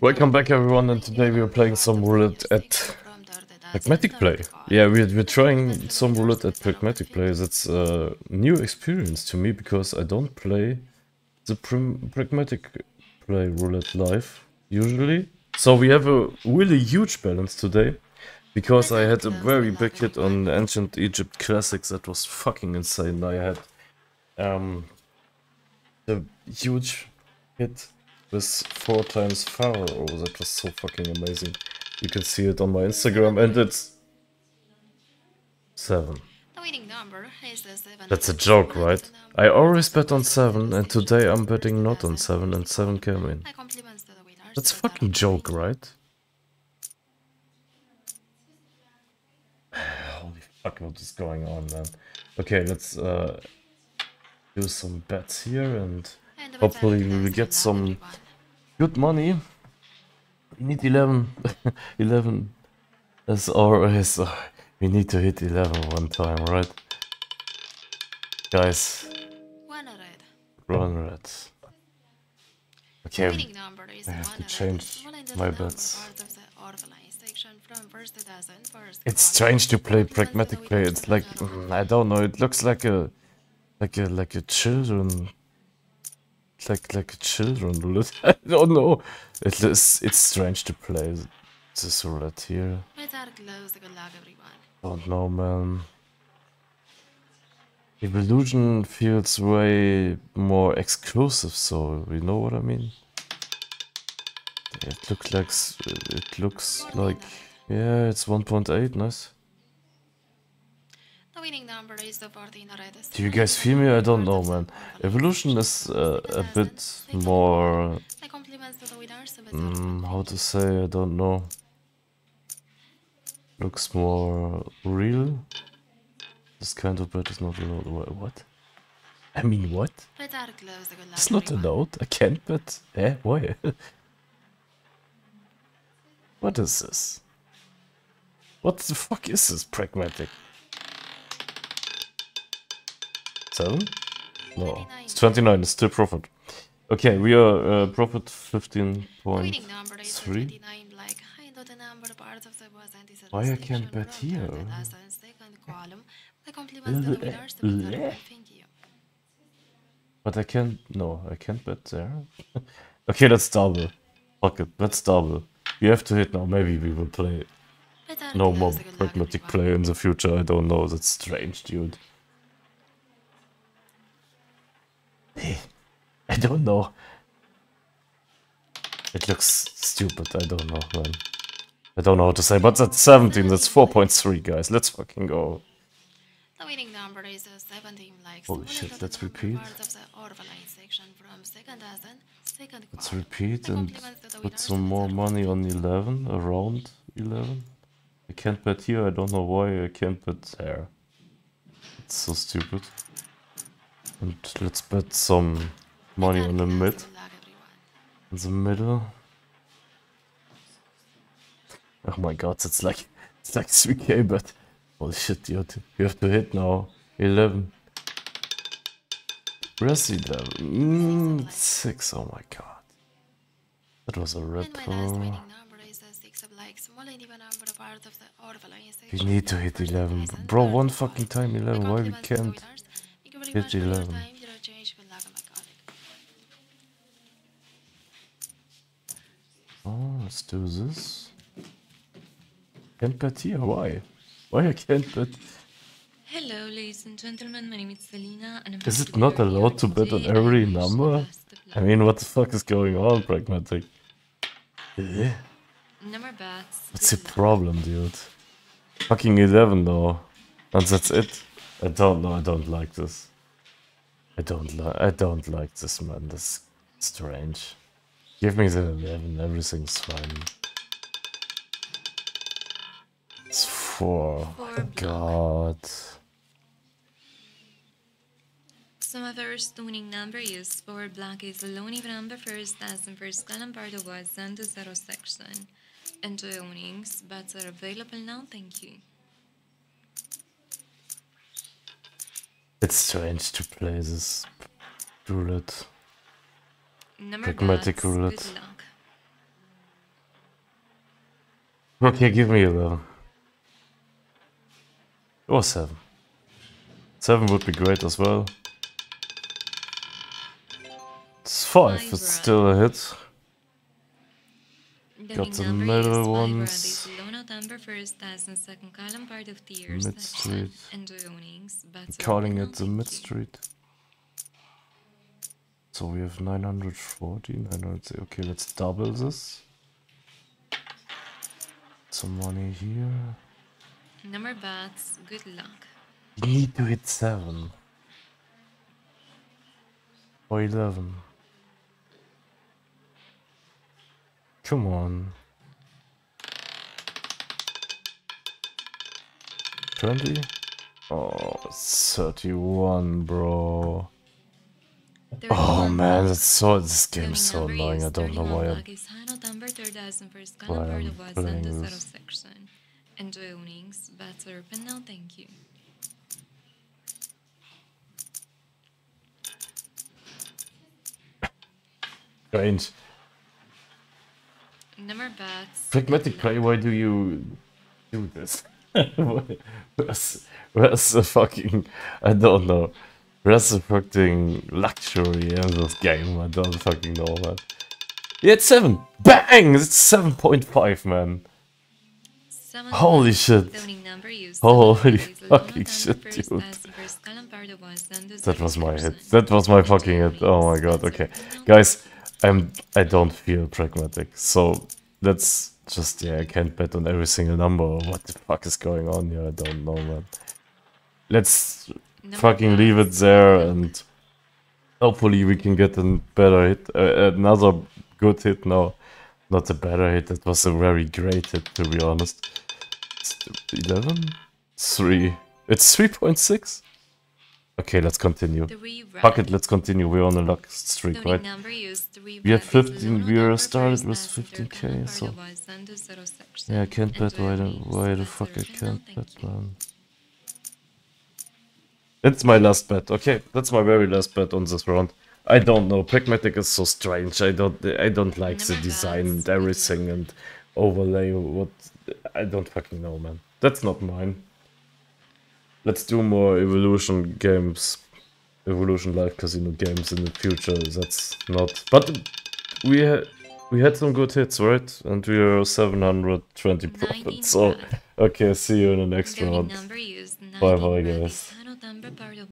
Welcome back everyone and today we are playing some roulette at Pragmatic Play. Yeah, we're, we're trying some roulette at Pragmatic Play. That's a new experience to me because I don't play the Pragmatic Play roulette live usually. So we have a really huge balance today because I had a very big hit on Ancient Egypt Classics that was fucking insane. I had um, the huge hit with four times Pharaoh. Oh, that was so fucking amazing. You can see it on my Instagram and it's seven. That's a joke, right? I always bet on seven and today I'm betting not on seven and seven came in. That's a fucking joke, right? Holy fuck, what is going on, man? Okay, let's uh, do some bets here and hopefully we will get some good money. We need 11. 11 as we need to hit 11 one time, right? Guys. One red. Okay, I have to change my bets. It's strange to play pragmatic play. It's like mm, I don't know. It looks like a like a like a children like like children roulette. I don't know. It is it's strange to play this roulette here. Don't know, man. Evolution feels way more exclusive, so you know what I mean. It looks like it looks like yeah, it's 1.8, nice. Winning number is the 14 Do you guys feel me? I don't know, man. Evolution is uh, a bit more... Mm, how to say, I don't know. Looks more real. This kind of bet is not allowed. What? I mean, what? It's not allowed. I can't bet. Eh? Why? what is this? What the fuck is this pragmatic? Seven? No, it's 29, it's still profit. Okay, we are uh, profit 15.3. Why I can't bet here? But I can't, no, I can't bet there. okay, let's double. Fuck it, let's double. You have to hit now, maybe we will play no more pragmatic play in the future, I don't know, that's strange, dude. I don't know. It looks stupid, I don't know, man. I don't know what to say, but that's 17, that's 4.3, guys. Let's fucking go. The winning number is 17 likes. Holy shit, let's repeat. Let's repeat and put some more money on 11, around 11. I can't bet here, I don't know why I can't bet there. It's so stupid. And let's bet some money on the mid. In the middle. Oh my god, it's like it's like 3k but holy shit dude. You have to hit now. 11. Where's 11? Mm, 6, oh my god. That was a rip. We need to hit 11. Bro, one fucking time 11, why we can't? Hit 11. Oh, let's do this. Can't bet here, why? Why I can't bet? Hello, ladies and gentlemen, my name is Selina and I'm Is it not allowed to bet on every number? I mean, what the fuck is going on, Pragmatic? Yeah. Number bets. What's the problem, dude? Fucking 11 though. And that's it. I don't know, I don't like this. I don't like I don't like this man, this strange. Give me the 11, everything's fine. It's 4. four oh, God. Some my first winning number is 4 black is a lone even number first as in first column part of was and the zero section. Enjoy winnings, bets are available now, thank you. It's strange to play this roulette. Number Pragmatic roulette. Okay, give me a though. Or seven. Seven would be great as well. It's five, it's still a hit. Got the middle ones. November 1st as the second column part of the year Mid street. Enjoy earnings, but Calling it the Mid Street. So we have 940, 900. Okay, let's double this. Some money here. Number bats, good luck. You need to hit 7. Or 11. Come on. 20? Oh, 31, bro. The Oh man, bats, that's so. This game is so annoying. I don't know 31 why I'm. black is high November 3rd as the first why part I'm of was playing the zero this. section. Enjoy earnings, bats are open now, thank you. Strange. Number bats. Pragmatic play, why do you do this? where's, where's the fucking. I don't know. Where's the fucking luxury in this game? I don't fucking know, man. Yeah, it's 7! Bang! It's 7.5, man. Seven Holy shit. zoning number used Holy fucking shit, dude. as the first column part of was and the That was my hit. That was my fucking hit. Oh my god, okay. Guys, I'm I don't feel pragmatic. So that's just yeah, I can't bet on every single number. What the fuck is going on here? I don't know, man. Let's Number fucking leave it there and hopefully we can get a better hit, uh, another good hit now. Not a better hit. That was a very great hit, to be honest. It's 11? 3. It's 3.6? Okay, let's continue. Fuck it, let's continue. We're on a luck streak, right? number used three We have 15 we November started with as the third 15K, so- of was and the zero section. Yeah, I can't bet why the, why the fuck I can't bet, man. That's my last bet. Okay, that's my very last bet on this round. I don't know. Pragmatic is so strange. I don't. I don't like the design and everything and overlay. What I don't fucking know, man. That's not mine. Let's do more evolution games, evolution live casino games in the future. That's not. But we ha we had some good hits, right? And we are 720 profit. So okay, see you in the next round. Bye bye, guys.